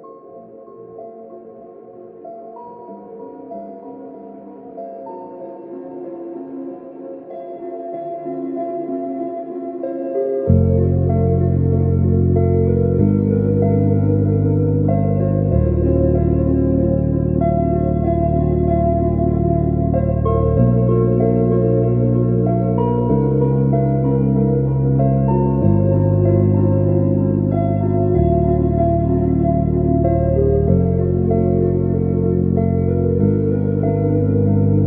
you